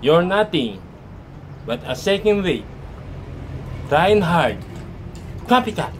You're nothing but a second rate, trying hard, copycat.